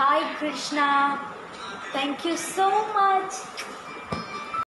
Hi Krishna. Thank you so much.